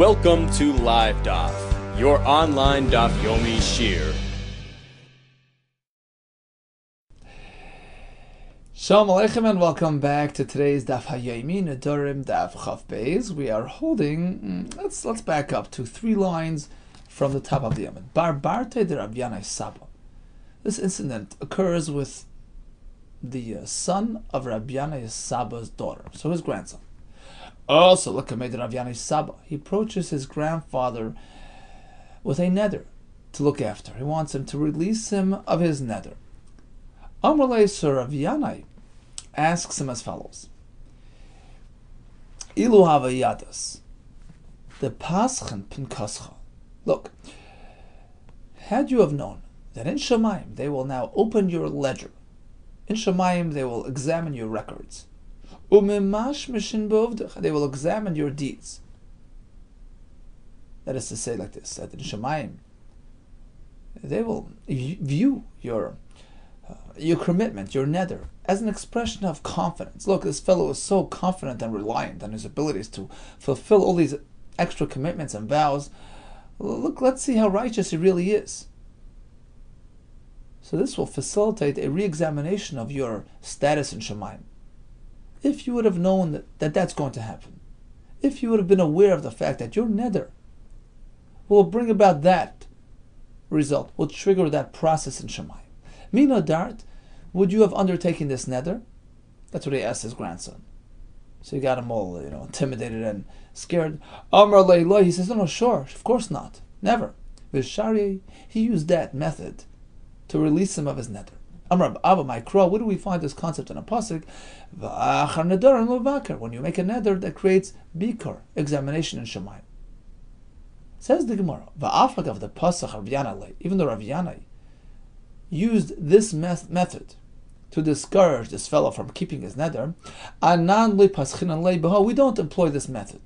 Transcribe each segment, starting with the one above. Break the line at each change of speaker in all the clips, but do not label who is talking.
Welcome to Live Daf, your online Daf Yomi shiur.
Shalom Aleichem and welcome back to today's Daf Hayomi Nedarim Daf Chav Beis. We are holding. mm, Let's let's back up to three lines from the top of the Yamid. Bar Barte de Rav Yanai Saba. This incident occurs with the uh, son of Rabbi Yanai Saba's daughter, so his grandson. Also, look at Rav Yanai Saba. He approaches his grandfather with a nether to look after. He wants him to release him of his nether. Amrle Sir Rav asks him as follows: Ilu hava yadas, the paschen pinkascha. Look, had you have known that in Shemaim they will now open your ledger, in Shemaim they will examine your records, they will examine your deeds. That is to say, like this: that in Shemaim they will view your uh, your commitment, your nether, as an expression of confidence. Look, this fellow is so confident and reliant on his abilities to fulfill all these extra commitments and vows. Look, let's see how righteous he really is. So this will facilitate a re-examination of your status in Shemaim. If you would have known that, that that's going to happen, if you would have been aware of the fact that your nether will bring about that result, will trigger that process in Shemaim. Mina Dart, would you have undertaken this nether? That's what he asked his grandson. So he got him all, you know, intimidated and scared. Amar Leiloi, he says, no, no, sure, of course not, never. Vishari, he used that method to release him of his nether. Amar Abba Mikra, where do we find this concept in a pasuk? When you make a nether, that creates bikar, examination in Shemaim. Says the Gemara, Va'afak of the pasuk Rav even though Rav Yanai used this meth- method to discourage this fellow from keeping his beho, we don't employ this method.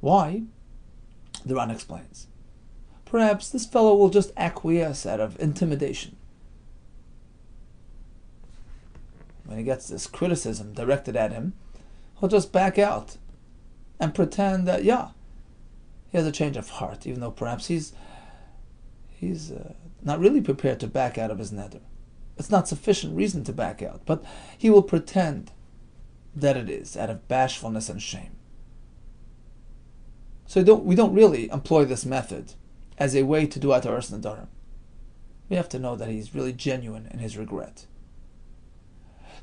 Why? The Ran explains. Perhaps this fellow will just acquiesce out of intimidation. When he gets this criticism directed at him, he'll just back out and pretend that, yeah, he has a change of heart, even though perhaps he's he's uh, not really prepared to back out of his nether. It's not sufficient reason to back out, but he will pretend that it is out of bashfulness and shame. So don't, we don't really employ this method as a way to do Ataras Nadarim. We have to know that he's really genuine in his regret.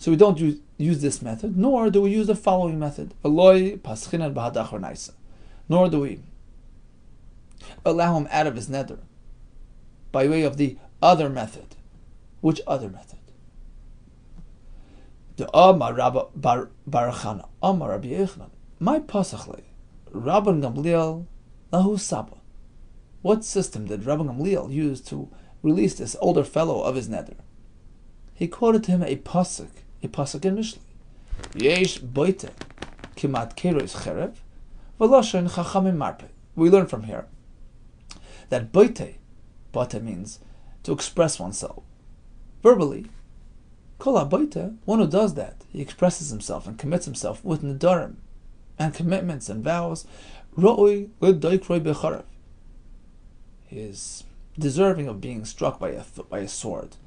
So we don't use, use this method, nor do we use the following method. Paschinan b'hadach naisa. Nor do we allow him out of his nether by way of the other method. Which other method? The Amar Barachana, Amar Rabbi Yochanan, my pasachle, Rabban Gamliel, Lahu Saba. What system did Rabban Gamliel use to release this older fellow of his nether? He quoted to him a pasuk, a pasuk in. Yesh boite, kimat cherev, v'loshen chachamim marpe. We learn from here that boite, boite means to express oneself verbally. Kol habayta, one who does that, he expresses himself and commits himself with nedarim and commitments and vows. Ro'oi l'daikroi becharev. He is deserving of being struck by a by a sword.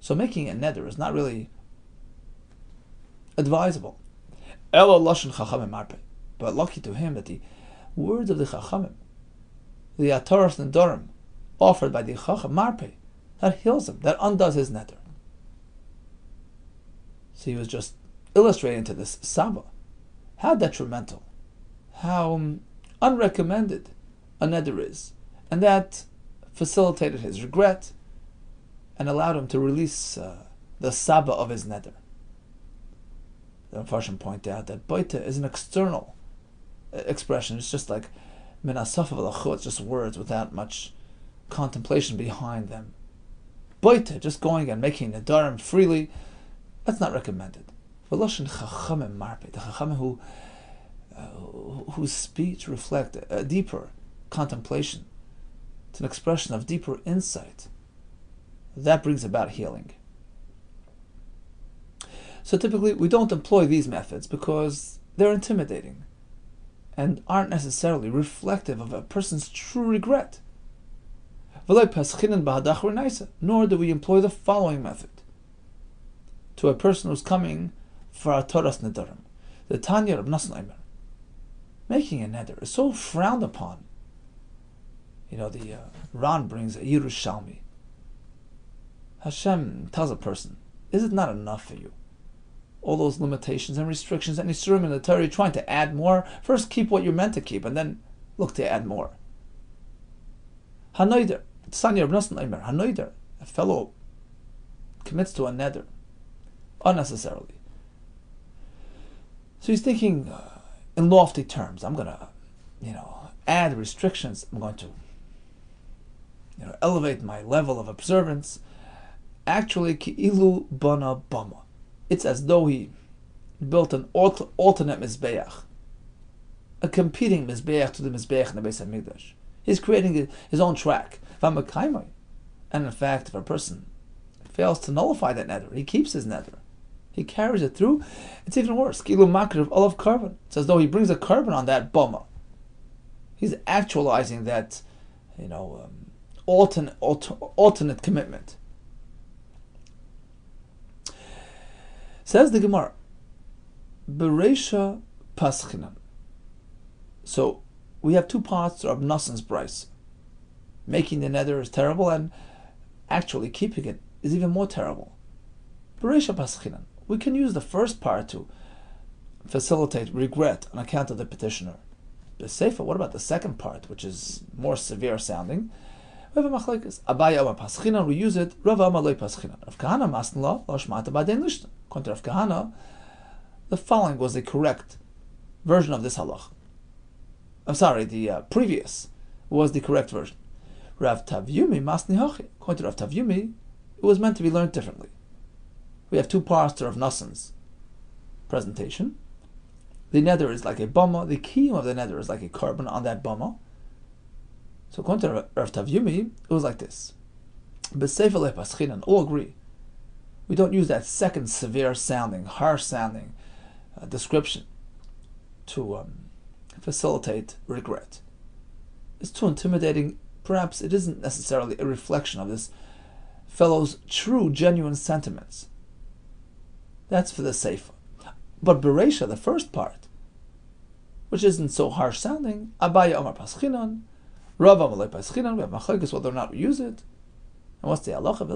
So making a neder is not really advisable. Elo lashon chachamim marpe. But lucky to him that the words of the chachamim, the ataras nedarim, offered by the chacham marpe, that heals him, that undoes his nether. So he was just illustrating to this Saba how detrimental, how um, unrecommended a nether is, and that facilitated his regret and allowed him to release uh, the Saba of his nether. The Farshim point out that Baita is an external uh, expression. It's just like Minasaf of it's just words without much contemplation behind them. Baita, just going and making Nadarim freely, that's not recommended. Veloshin Chachamim Marpe, the Chachamim who, uh, whose speech reflect a deeper contemplation. It's an expression of deeper insight. That brings about healing. So typically, we don't employ these methods because they're intimidating. and aren't necessarily reflective of a person's true regret. Nor do we employ the following method. To a person who's coming for a Torah's Nedarim, the Tanya of Nasan making a neder is so frowned upon. You know, the uh, Ran brings a Yerushalmi. Hashem tells a person, is it not enough for you? All those limitations and restrictions and Yisurim in the Torah, you're trying to add more. First, keep what you're meant to keep, and then look to add more. Hanoider, Sanya Ibn Hanoider, a fellow commits to a neder unnecessarily. So he's thinking uh, in lofty terms. I'm going to, you know, add restrictions. I'm going to, you know, elevate my level of observance. Actually, ki'ilu bana bama. It's as though he built an alternate mizbeach, a competing mizbeach to the mizbeach in the Beis Hamikdash. He's creating his own track. And in fact, if a person fails to nullify that nether, he keeps his nether. He carries it through. It's even worse. Kilu of olive carbon. It's as though he brings a carbon on that boma. He's actualizing that, you know, um, alternate, alter, alternate commitment. Says the Gemara, Beresha Paschinan. So we have two parts of Nassan's price. Making the nether is terrible, and actually keeping it is even more terrible. Beresha Paschinan we can use the first part to facilitate regret on account of the petitioner. The sefer, what about the second part, which is more severe sounding? We have a machlekes. Abaye Paschinan, we use it. Rav Amar Loi Paschinan. Rav Kahana Masnla Lo Shmata Badein Lishtan. To Rav Kahana, the following was the correct version of this halach. I'm sorry, the uh, previous was the correct version. Rav Tavyumi Masni Hachi. According to Rav Tavyumi, it was meant to be learned differently we have two parts to Rav Nassan's presentation. The nether is like a bama. The key of the nether is like a carbon on that bama. So according to Rav Tavyumi, it was like this. B'sefer all agree. We don't use that second severe sounding, harsh sounding uh, description to um, facilitate regret. It's too intimidating. Perhaps it isn't necessarily a reflection of this fellow's true, genuine sentiments. That's for the Sefer. But Beresha, the first part, which isn't so harsh sounding, Abaye Omar Paschinan, Rav Amalei Paschinan, we have Machlekes whether or not we use it. And what's the halacha?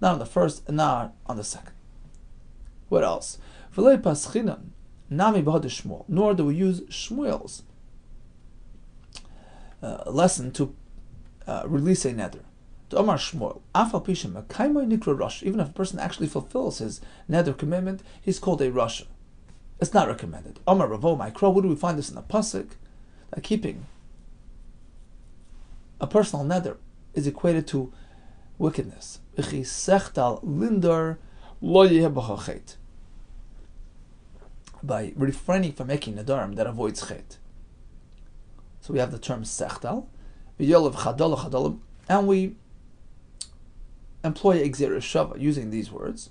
Not on the first and not on the second. What else? Nor do we use Shmuel's uh, lesson to uh, release a nether. To Omar Shmuel, Afal Pishim, Nikra Rosh, even if a person actually fulfills his nether commitment, he's called a Rasha. It's not recommended. Omar Ravo, my crow, where do we find this in the Pasuk? That keeping a personal nether is equated to wickedness. By refraining from making nedarim that avoids chet. So we have the term sechtal, and we employ Exer Shava using these words.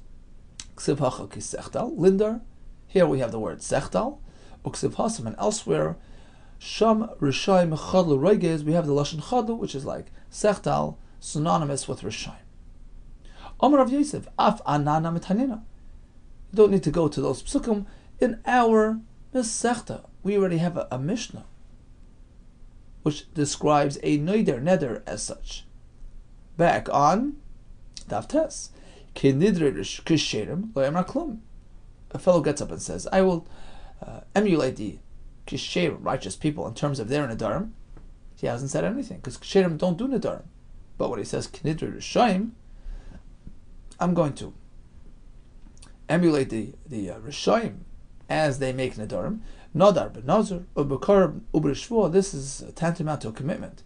Lindar. Here we have the word Sechtal. And elsewhere, Sham Rishayim Chadlu Reges, we have the Lashon Chadlu, which is like Sechtal, synonymous with Rishayim. Omar of Yosef, Af Anana Mitanina. You don't need to go to those psukim. In our Mesechta, we already have a, a Mishnah which describes a neder neder as such. Back on Davtes. A fellow gets up and says, I will uh, emulate the kisherim, righteous people, in terms of their nedarim. He hasn't said anything, because kisherim don't do nedarim. But when he says kinidre rishayim, I'm going to emulate the, the uh, rishayim as they make nedarim. Nadar benazar, ubekar ubrishvua, this is tantamount to a commitment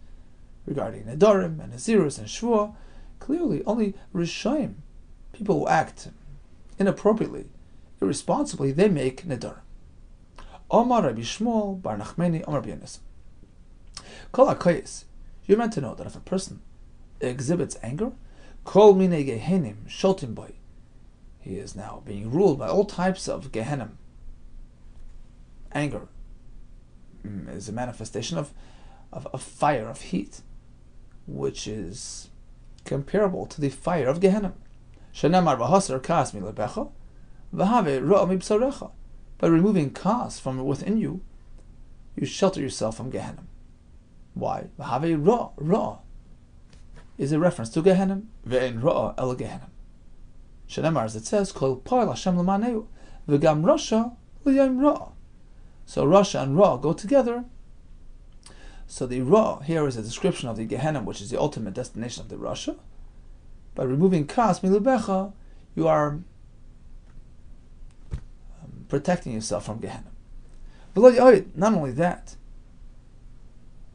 regarding nedarim and nazirus and shvua. Clearly, only Rishayim, people who act inappropriately, irresponsibly, they make Nidar. Omar Rabbi Shmuel Bar Nachmani Omar Bianis. Kol HaKoyes, you're meant to know that if a person exhibits anger, Kol Mine Gehenim Sholtim Boy, he is now being ruled by all types of Gehenim. anger mm, is a manifestation of, of, of fire, of heat, which is comparable to the fire of Gehenna. Shenemar v'hasar kas milebecha, v'have ro'a mibsarecha. By removing kas from within you, you shelter yourself from Gehenna. Why? V'have ro'a, ro'a is a reference to Gehenna, ve'en ro'a el Gehenna. Shenemar, as it says, kol poil Hashem l'maneu, v'gam rasha l'yayim ro'a. So Rasha and Ra go together. So the Ra here is a description of the Gehenna, which is the ultimate destination of the Rasha. By removing Kas milubecha, you are protecting yourself from Gehenna. But not only that,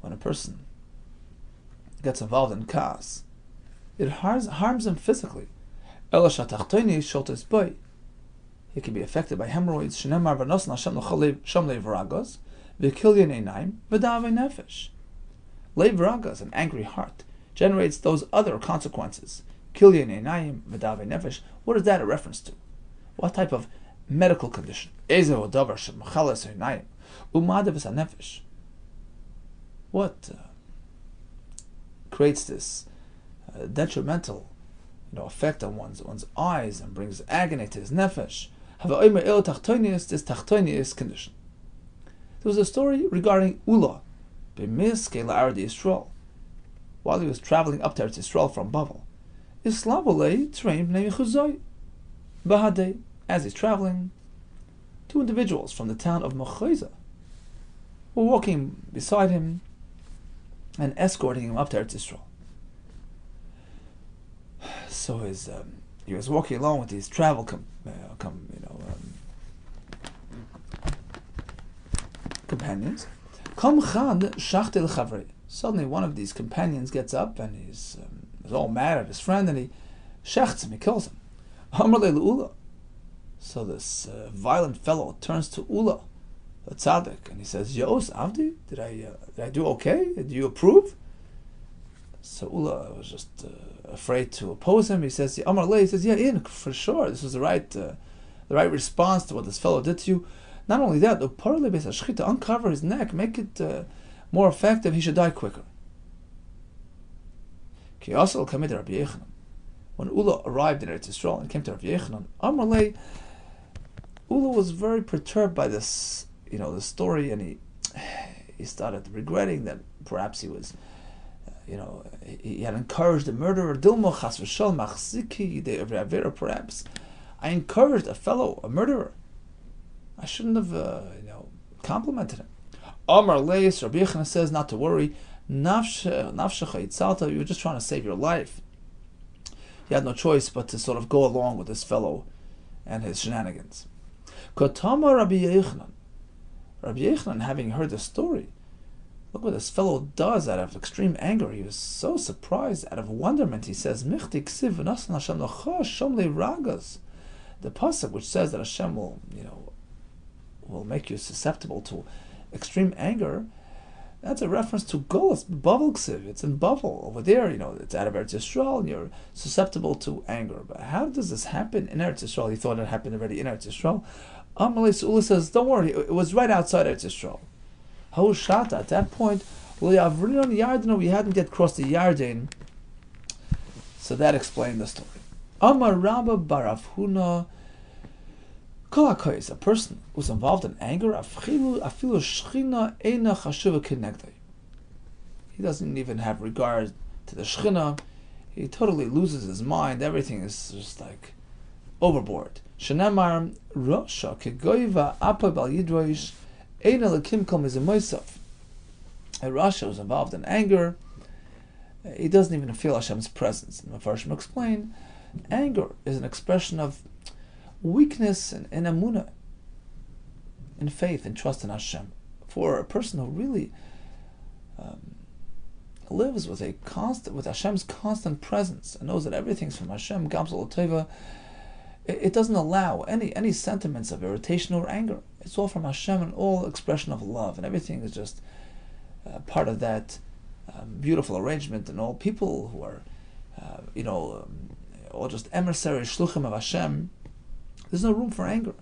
when a person gets involved in Kas, it harms, harms him physically. He can be affected by hemorrhoids. Lev v'ragos, an angry heart, generates those other consequences. Kilyan einayim v'dave nefesh. What is that a reference to? What type of medical condition? Nefesh. What uh, creates this uh, detrimental you know, effect on one's one's eyes and brings agony to his nefesh? this tachtonius condition. There was a story regarding Ula. While he was traveling up there to Eretz Yisrael from Bavel, Islavole trained Bnei Bahade, as he's traveling, two individuals from the town of Mechayza were walking beside him and escorting him up to Eretz Yisrael. So his um, he was walking along with his travel com- uh, com- you know um, companions. Suddenly, one of these companions gets up and he's, um, he's all mad at his friend and he shechts him, he kills him. So this uh, violent fellow turns to Ula, the tzaddik, and he says, Yos, Avdi, did I, uh, did I do okay? Do you approve? So Ula was just uh, afraid to oppose him. He says, Amar he says, yeah, in for sure. This was the right, uh, the right response to what this fellow did to you. Not only that, to uncover his neck, make it uh, more effective. He should die quicker. When Ula arrived in Eretz Yisrael and came to Rabbi Yechanan, Amar Ula was very perturbed by this, you know, the story, and he he started regretting that perhaps he was you know, he had encouraged the murderer, Dilma Chas v'shol machziki de avera perhaps. I encouraged a fellow, a murderer. I shouldn't have, uh, you know, complimented him. Omar Leis, Rabbi Yechana says not to worry. Nafshecha itzalta, you were just trying to save your life. He had no choice but to sort of go along with this fellow and his shenanigans. Kotama Rabbi Yechanan. Rabbi Yechanan, having heard the story, Look what this fellow does out of extreme anger. He was so surprised, out of wonderment. He says, "Michti ksiv Hashem ragas." The pasuk which says that Hashem will, you know, will make you susceptible to extreme anger. That's a reference to Golas, Bavel Ksiv. It's in Bavel. Over there, you know, it's out of Eretz Yisrael, and you're susceptible to anger. But how does this happen in Eretz Yisrael? He thought it happened already in Eretz Yisrael. Um, Amalei Su'ula says, don't worry, it was right outside Eretz Yisrael. Hoshata. At that point, we hadn't yet crossed the Yarden. So that explained the story. Amar Rabba Barafhuna Kolakois, a person who's involved in anger. He doesn't even have regard to the shchina. He totally loses his mind. Everything is just like overboard. Shenamar Rosha kegoiva apa bal yidroish Ein Elokim Kol Mizumoisav. Rasha was involved in anger. He doesn't even feel Hashem's presence. And Mepharshim explain, anger is an expression of weakness in amuna, in faith and trust in Hashem. For a person who really um, lives with a constant, with Hashem's constant presence and knows that everything's from Hashem, Gamzal Teva, it doesn't allow any any sentiments of irritation or anger. It's all from Hashem and all expression of love, and everything is just uh, part of that um, beautiful arrangement. And all people who are, uh, you know, um, all just emissaries, shluchim of Hashem. There's no room for anger.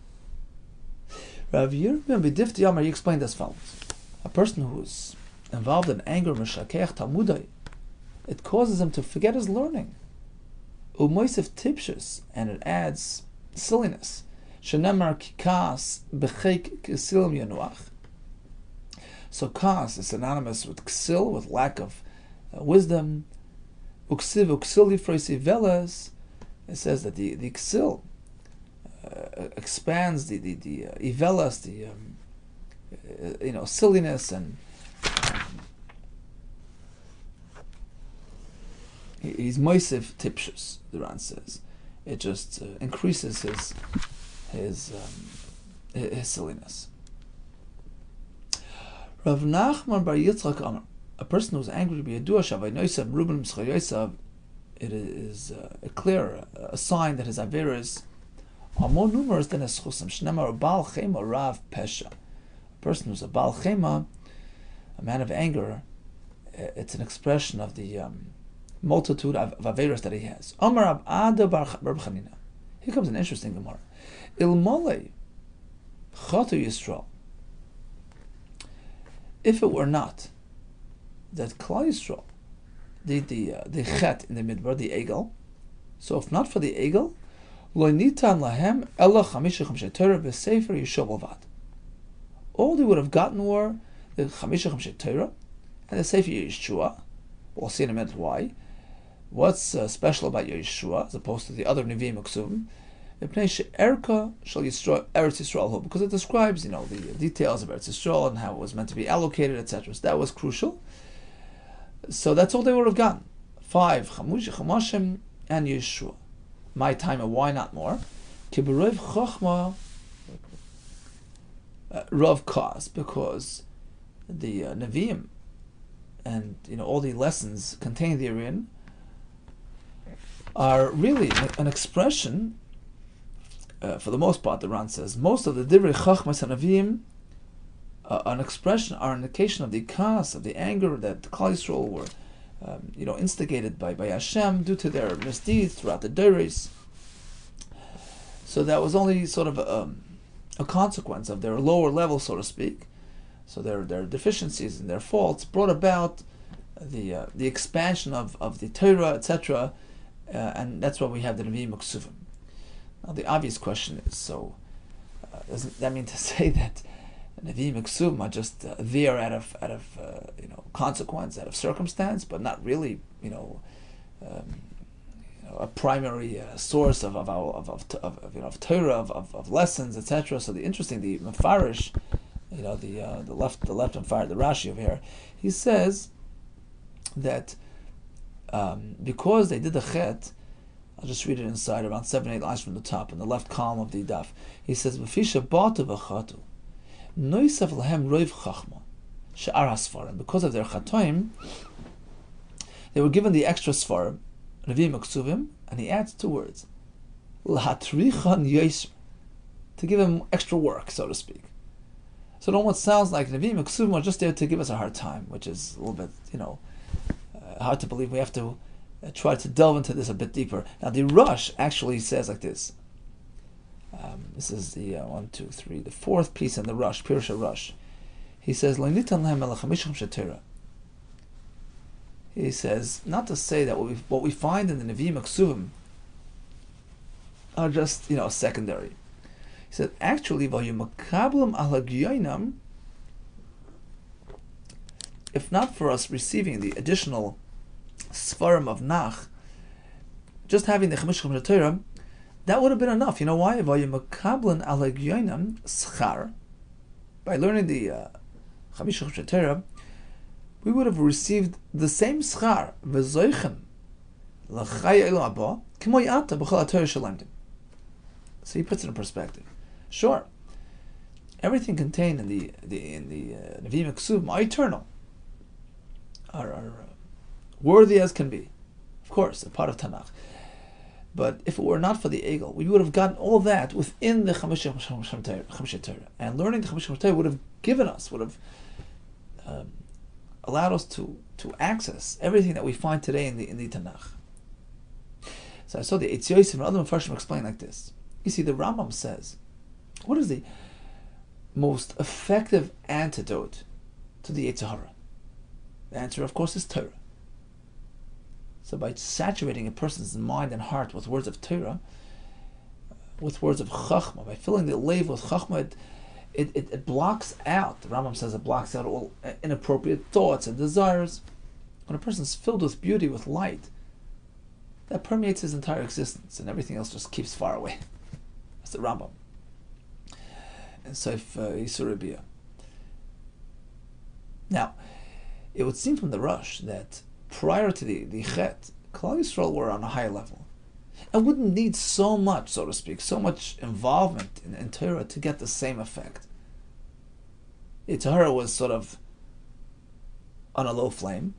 Rav Yirmiyah B'Difti Yamar, he explained as follows. A person who's involved in anger, Meshakech Talmudai, it causes him to forget his learning. Umoisif Tipshus, and it adds silliness. Shenemar Kikas B'Cheik Kisil Yanuach. So kas is synonymous with ksil, with lack of uh, wisdom. Uksiv uksili froisi velas. It says that the the ksil uh, expands the the the uh, ivelas, the um, uh, you know silliness and. He's moisiv tipshus, the Ran says. It just uh, increases his his um, his silliness. Rav Nachman Bar Yitzchak Amar, a person who's angry by Yadua Shavai Noisav Ruben Mschayosav, it is uh, a clear a sign that his averas are more numerous than his chusim. Shnemar Baal Chema Rav Pesha. A person who's a Baal Chema, a man of anger, it's an expression of the um, multitude of, of averas that he has. Omar Abada Bar. Here comes an interesting Gemara. Ilmole Chatu Yisrael if it were not that Klal Yisrael, the the uh, the chet in the midbar, the egel, so if not for the egel, lo nitan lahem ella chamisha chamshe Torah v'sefer yishov All they would have gotten were the chamisha chamshe Torah and the sefer Yeshua. We'll see in a minute why. What's uh, special about Yeshua as opposed to the other Nevi'im Uksuvim? because it describes, you know, the details of Eretz Yisrael and how it was meant to be allocated, etc. So that was crucial. So that's all they would have gotten. Five, Chamashim and Yeshua. My time, and why not more? Chochma uh, Rav Kaz, because the uh, Nevi'im and you know all the lessons contained therein are really an expression uh, for the most part, the Ran says, most of the Divrei Chachmas and Avim uh, an expression, are an indication of the cause of the anger that the Klal were, um, you know, instigated by, by Hashem due to their misdeeds throughout the Deris. So that was only sort of a, um, a consequence of their lower level, so to speak. So their their deficiencies and their faults brought about the uh, the expansion of, of the Torah, etc. Uh, and that's why we have the Nevi'im Uksuvim. Now the obvious question is, so uh, doesn't that mean to say that Nevi'im Iksum are just uh, there out of out of uh, you know consequence, out of circumstance, but not really you know, um, you know a primary uh, source of of, of, of, of, you know of Torah of, of, of lessons, etc. So the interesting the Mefarish, you know the uh, the left the left Mefarish the Rashi over here, he says that um, because they did the chet I'll just read it inside, around seven, eight lines from the top, in the left column of the daf. He says, "V'fisha bata v'chatu, noisav lahem roiv chachma, she'ar hasfarim." Because of their chatoim, they were given the extra svarim, Ravim Maksuvim, and he adds two words, lahatrichan yisr, to give him extra work, so to speak. So it almost sounds like Nevi'im Maksuvim are just there to give us a hard time, which is a little bit, you know, hard to believe. We have to uh, try to delve into this a bit deeper. Now, the Rush actually says like this. Um, this is the uh, one, two, three, the fourth piece in the Rush, Pirusha Rush. He says, He says, not to say that what we, what we find in the Nevi'im Aksuvim are just, you know, secondary. He said, actually, if not for us receiving the additional Svarim of Nach, just having the Chemish Chemish Torah, that would have been enough. You know why? By learning the uh, Chemish Chemish Torah, we would have received the same schar, v'zoichem, l'chay elam abba, k'mo yata b'chol. So he puts it in perspective. Sure, everything contained in the, the in the uh, Nevi'im are eternal, are, uh, worthy as can be. Of course, a part of Tanakh. But if it were not for the Egel, we would have gotten all that within the Chamisha Torah. And learning the Chamisha Torah would have given us, would have um, allowed us to, to access everything that we find today in the, in the Tanakh. So I saw the Eitz Yosef and other Mepharshim explain like this. You see, the Rambam says, what is the most effective antidote to the Yetzer The answer, of course, is Torah. So by saturating a person's mind and heart with words of Torah, with words of Chachma, by filling the lave with Chachma, it, it, it, it, blocks out, the Rambam says it blocks out all inappropriate thoughts and desires. When a person's filled with beauty, with light, that permeates his entire existence and everything else just keeps far away. That's the Rambam. And Seif uh, Yisurabiyah. Now, it would seem from the Rush that prior to the, the Chet, Klal Yisrael were on a high level and wouldn't need so much, so to speak, so much involvement in, in Torah to get the same effect. Torah was sort of on a low flame,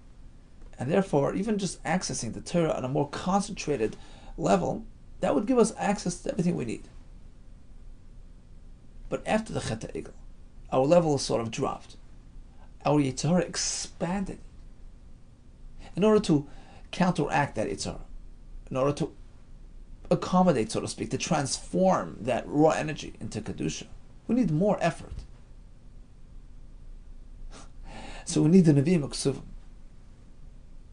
and therefore, even just accessing the Torah on a more concentrated level, that would give us access to everything we need. But after the Chet Egel, our level sort of dropped. Our Yitzhara expanded. In order to counteract that Yitzhara, in order to accommodate, so to speak, to transform that raw energy into Kedusha, we need more effort. so we need the Nevi'im Uksuvim,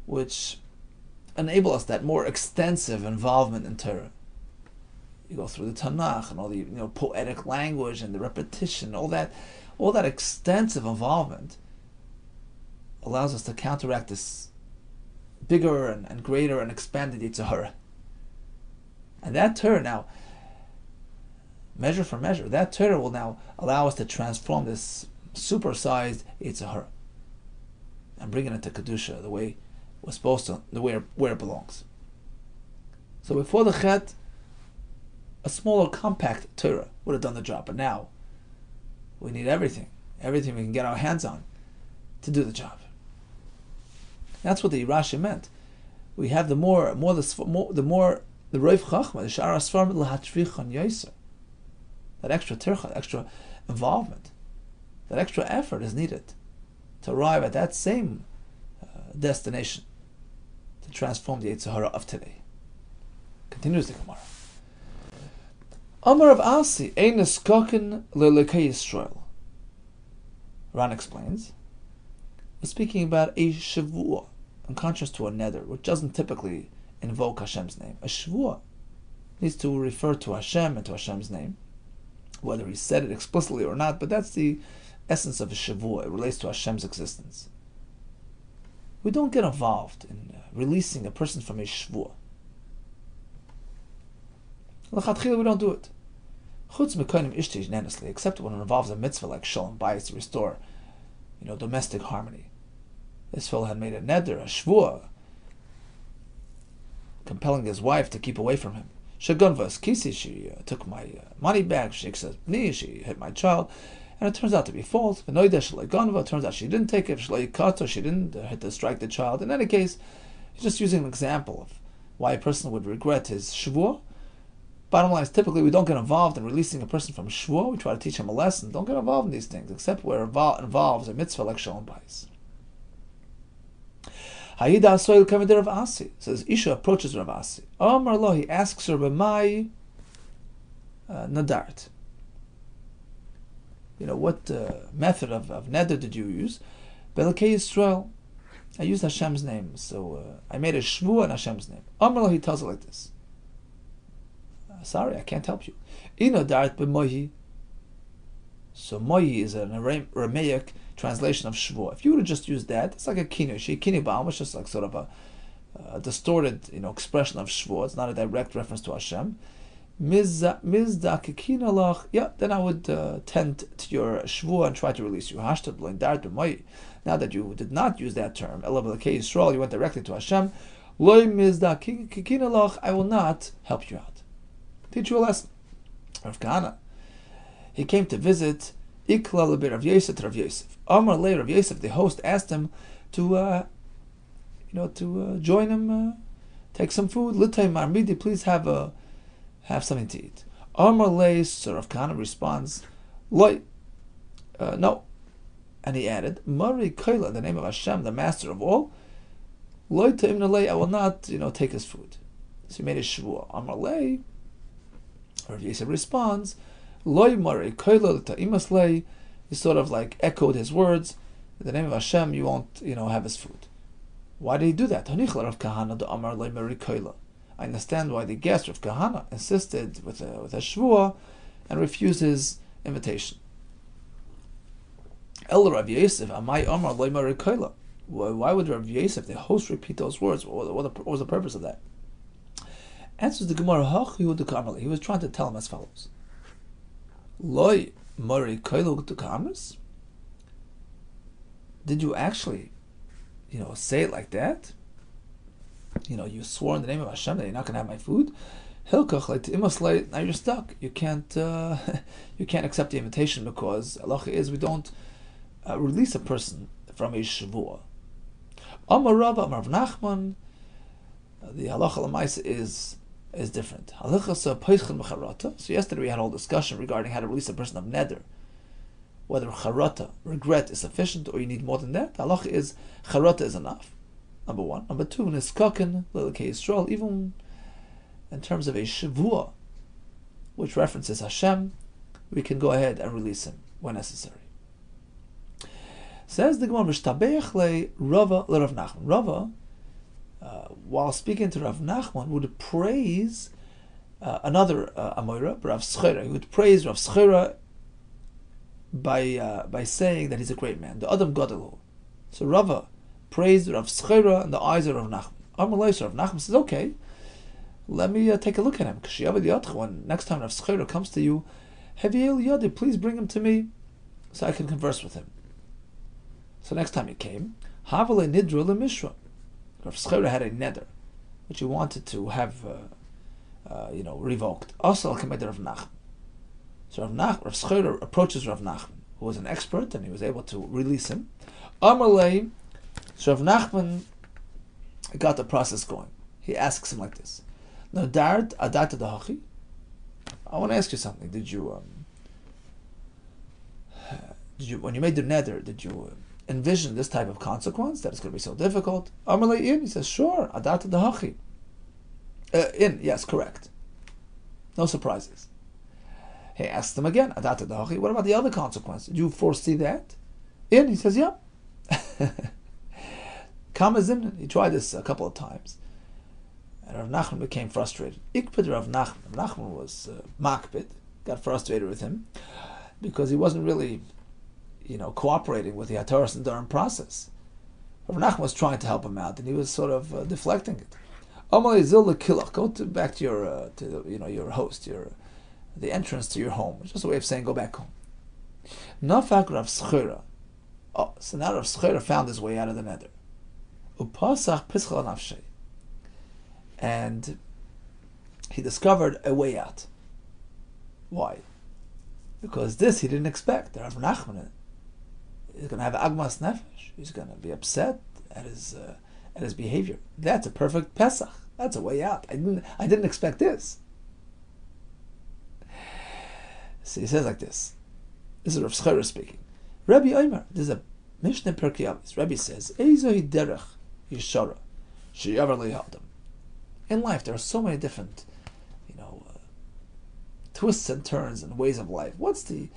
which enable us that more extensive involvement in Torah. You go through the Tanakh and all the you know poetic language and the repetition, all that, all that extensive involvement allows us to counteract this bigger and, and greater and expanded Yitzhahara. And that Torah now, measure for measure, that Torah will now allow us to transform this supersized Yitzhahara and bring it into Kedusha the way we're supposed to, the way where it belongs. So before the Chet, a smaller, compact Torah would have done the job, but now we need everything, everything we can get our hands on to do the job. That's what the Rashi meant. We have the more, more the more, the more the Rav Chachma, the Shara Sfarm Lahatrichan Yoser. That extra tircha, extra involvement, that extra effort is needed to arrive at that same uh, destination to transform the Yitzhahara of today. Continues the Gemara. Amar of Asi, Ein Eskokin Lelekei Yisrael. Ran explains, we're speaking about a Shavua, in contrast to a which doesn't typically invoke Hashem's name. A Shavua needs to refer to Hashem and to Hashem's name, whether he said it explicitly or not, but that's the essence of a Shavua. It relates to Hashem's existence. We don't get involved in uh, releasing a person from a Shavua. we don't do it. Chutz mekonim ishtish except when it involves a mitzvah like shalom bayis to restore, you know, domestic harmony. This fellow had made a neder, a shvua, compelling his wife to keep away from him. Shagunvas kisi, she uh, took my uh, money back. She says, me, she hit my child. And it turns out to be false. Venoida turns out she didn't take it. Shleikata, she didn't uh, hit to strike the child. In any case, he's just using an example of why a person would regret his shvua. Bottom line is typically we don't get involved in releasing a person from shvua. We try to teach him a lesson. Don't get involved in these things, except where it involves a mitzvah like shalom bayis. Hayida Asoil Kavadir Rav Asi. Says Isha approaches Rav Asi. Omar lo, he asks her b'mai uh, nadart. You know, what uh, method of, of neder did you use? Belkei Yisrael. I used Hashem's name, so uh, I made a shvu in Hashem's name. Omar lo, he tells her like this. Sorry, I can't help you. Ino dart b'mohi. So mohi is an Aramaic translation of Shvuah. If you would have just used that, it's like a kinush. A kinubaum is just like sort of a, a, distorted, you know, expression of Shvuah. It's not a direct reference to Hashem. Yeah, then I would uh, tend to your Shvuah and try to release you. Now that you did not use that term, Yisrael, you went directly to Hashem. I will not help you out. Teach you a lesson. Rav Kahana, he came to visit Ikla Rav Yosef Rav Yosef. Amar Le Rav Yosef, the host, asked him to, uh, you know, to uh, join him, uh, take some food. Litay Marmidi, please have a, have something to eat. Amar Le, so Rav Kahana responds, Loi, uh, no. And he added, Mari Kaila, the name of Hashem, the master of all, Loi to I will not, you know, take his food. So he made a shvuah. Amar Le, Rav Yosef responds, Loy Mari Koila Ta'imas Lei, he sort of like echoed his words. In the name of Hashem, you won't, you know, have his food. Why did he do that? I understand why the guest of Kahana insisted with a, with a shvua and refused his invitation. El Rav Yosef, Amai Amar Koila. Why would Rav Yosef, the host, repeat those words? What, what, was the purpose of that? Answers the Gemara, He was trying to tell him as follows. Loi Mari Koila Kamas? Did you actually, you know, say it like that? You know, you swore in the name of Hashem that you're not going to have my food. Hilkach like now you're stuck. You can't, uh, you can't accept the invitation because Allah is we don't uh, release a person from a shavua. Amar Rav Amar Nachman, the halacha lemaisa is is different. So yesterday we had a whole discussion regarding how to release a person of neder. Whether charata, regret, is sufficient or you need more than that. Halacha is charata is enough. Number one. Number two, niskakin, little Yisrael, even in terms of a shavua, which references Hashem, we can go ahead and release him when necessary. Says the Gemara, "Mishtabeach le Rava Rav Nachman." Rava, uh, while speaking to Rav Nachman, would praise uh, another uh, Amoira, Rav Schera. He would praise Rav Schera by uh, by saying that he's a great man, the Adam Gadol. So Rava praised Rav Schera in the eyes of Rav Nachman. Amalei, Rav Nachman says, "Okay, let me uh, take a look at him." When next time Rav Schera comes to you, Heviel Yadi, please bring him to me, so I can converse with him. So next time he came, Havale Nidra Mishra. Rav Schera had a neder, which he wanted to have, uh, uh, you know, revoked. Also, Al Rav Nachman. So Rav, Nach, Rav Schera approaches Rav Nachman, who was an expert, and he was able to release him. Amalei, so Rav Nachman got the process going. He asks him like this: Now, Dart Adata Dahachi. I want to ask you something. Did you, um, did you, when you made the neder, did you? Envision this type of consequence that it's going to be so difficult? Amalei in, he says, sure, adat dahachi. Uh, in, yes, correct. No surprises. He asks them again, adata dahachi, what about the other consequence? Do you foresee that? In, he says, yeah. Kamazin, he tried this a couple of times. And Rav Nachman became frustrated. Ikpid Rav Nachman. Rav Nachman was uh, makpid, got frustrated with him because he wasn't really you know, cooperating with the Hataras Nedarim process. Rav Nachman was trying to help him out, and he was sort of uh, deflecting it. Go to, back to your, uh, to the, you know, your host, your, the entrance to your home. It's just a way of saying go back home. Nafak Rav Schera. Oh, so now Rav Schera found his way out of the nether. Upasach Pischal. And he discovered a way out. Why? Because this he didn't expect. Rav Nachman he's going to have agmas nefesh. He's going to be upset at his uh, at his behavior. That's a perfect Pesach. That's a way out. I didn't I didn't expect this. So he says like this. This is Rav Schera speaking. Rabbi Omer, there's a Mishnah Perkei Avos. Rabbi says, "Ezohi derech yishara sheyavar lehaldem." In life, there are so many different, you know, uh, twists and turns and ways of life. What's the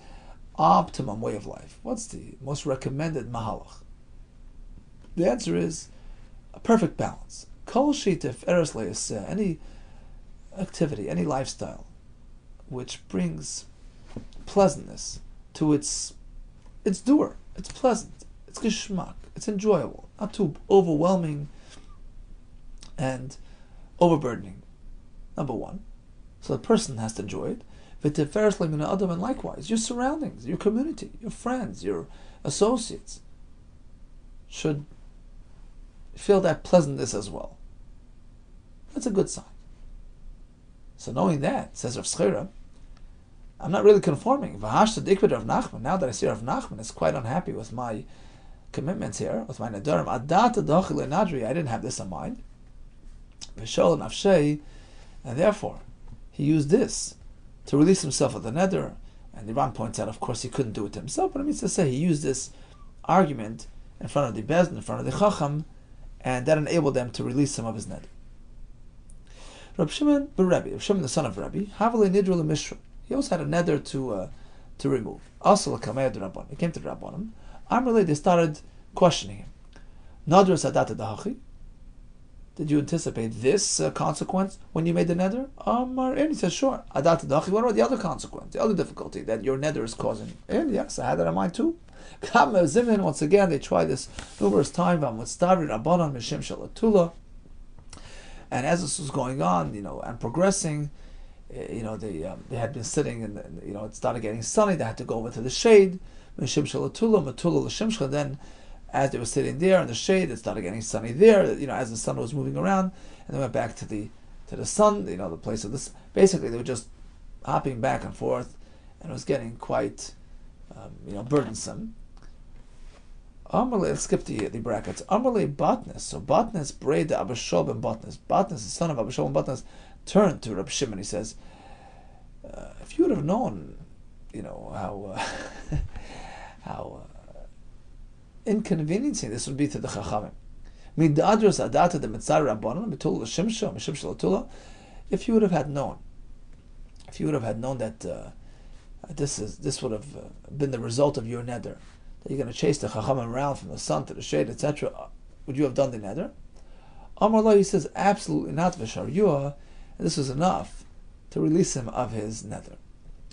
optimum way of life? What's the most recommended mahalach? The answer is a perfect balance. Kol shitif eres any activity, any lifestyle, which brings pleasantness to its its doer. It's pleasant. It's geschmack. It's enjoyable. Not too overwhelming and overburdening. Number one. So the person has to enjoy it. And likewise, your surroundings, your community, your friends, your associates should feel that pleasantness as well. That's a good sign. So knowing that, says Rav Schera, I'm not really conforming. V'hashta dikvid Rav Nachman. Now that I see Rav Nachman is quite unhappy with my commitments here, with my dochil nadri. I didn't have this in mind. V'shol nafshei, and therefore he used this to release himself of the nether. And the points out, of course, he couldn't do it himself, but it means to say he used this argument in front of the Bezdin, in front of the Chacham, and that enabled them to release him of his nether. Rab Shimon Rabbi, Rab Shimon the son of Rabbi, Havale Nidra Mishra. He also had a neder to uh, to remove. Also, Rabban. He came to the Rabbanim. Amrele, they started questioning him. Nadr Sadat Dahachi. Did you anticipate this uh, consequence when you made the neder? Amar um, he says, sure. Adat. What about the other consequence, the other difficulty that your neder is causing? And yes, I had that in mind too. Once again, they tried this numerous times. And as this was going on, you know, and progressing, eh, you know, they um, they had been sitting and you know it started getting sunny. They had to go over to the shade. Then, as they were sitting there in the shade, it started getting sunny there. You know, as the sun was moving around, and they went back to the to the sun. You know, the place of this. Basically, they were just hopping back and forth, and it was getting quite, um, you know, burdensome. Amalei, let's skip the, the brackets. Amalei Batnes. So Batnes braid the Abishol and. Batnes, the son of Abishol and Batnes, turned to Rab Shimon. He says, uh, if you would have known, you know, how uh, how uh, inconveniencing this would be to the Chachamim. Midadros adata the mitzar rabbanon betul l'shimsha mishimsha l'tula. If you would have had known, if you would have had known that uh, this is this would have uh, been the result of your neder, that you're going to chase the chacham around from the sun to the shade, etc., would you have done the neder? Amar he says, absolutely not v'sharyua, and this was enough to release him of his neder.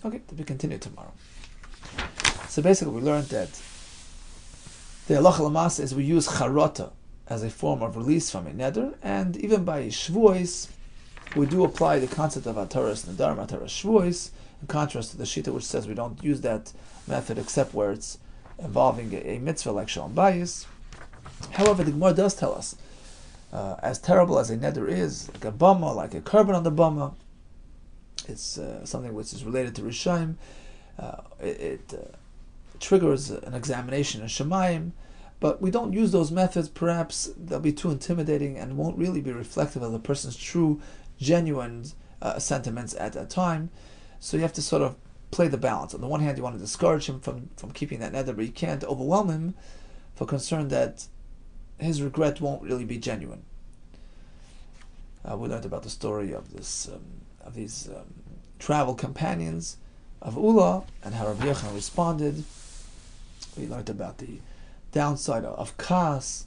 Okay, to be continued tomorrow. So basically, we learned that the halacha lamas is we use charata as a form of release from a neder, and even by shvuos, we do apply the concept of ataras nadarim, ataras shvuos, in contrast to the shita which says we don't use that method except where it's involving a, a mitzvah like Shalom Bayis. However, the Gemara does tell us, uh, as terrible as a neder is, like a bama, like a korban on the bama, it's uh, something which is related to Rishayim. Uh, it, it uh, triggers an examination in Shemayim, but we don't use those methods. Perhaps they'll be too intimidating and won't really be reflective of the person's true, genuine uh, sentiments at that time. So you have to sort of play the balance. On the one hand, you want to discourage him from, from keeping that neder, but you can't overwhelm him for concern that his regret won't really be genuine. Uh, we learned about the story of this um, of these um, travel companions of Ula and how Rabbi Yochanan responded. We learned about the downside of Kas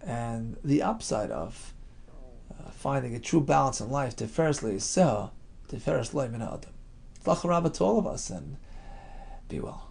and the upside of uh, finding a true balance in life. Tiferes le'iseh, tiferes le'min adam. Tzlach to all of us and be well.